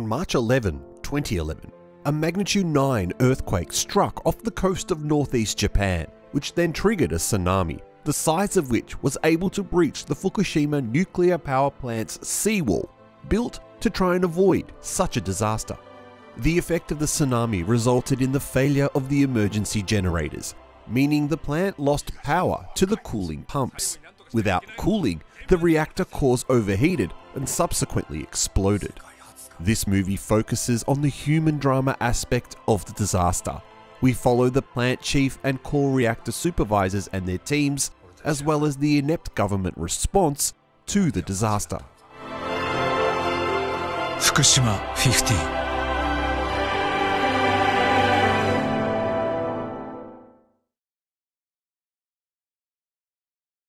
March 11, 2011, a magnitude 9 earthquake struck off the coast of northeast Japan, which then triggered a tsunami, the size of which was able to breach the Fukushima nuclear power plant's seawall, built to try and avoid such a disaster. The effect of the tsunami resulted in the failure of the emergency generators, meaning the plant lost power to the cooling pumps. Without cooling, the reactor cores overheated and subsequently exploded. This movie focuses on the human drama aspect of the disaster. We follow the plant chief and core reactor supervisors and their teams, as well as the inept government response to the disaster. 福島50